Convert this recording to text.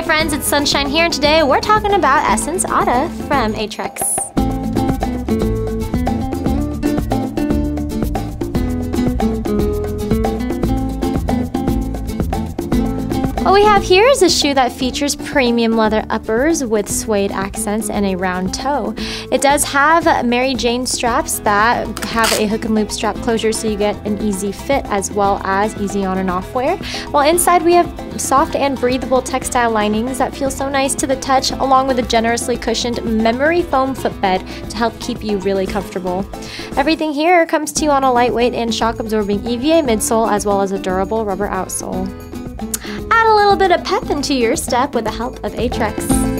Hey friends, it's Sunshine here, and today we're talking about Essence Ada from Aetrex. What we have here is a shoe that features premium leather uppers with suede accents and a round toe. It does have Mary Jane straps that have a hook and loop strap closure so you get an easy fit as well as easy on and off wear. While inside we have soft and breathable textile linings that feel so nice to the touch along with a generously cushioned memory foam footbed to help keep you really comfortable. Everything here comes to you on a lightweight and shock absorbing EVA midsole as well as a durable rubber outsole. Add a little bit of pep into your step with the help of Aetrex.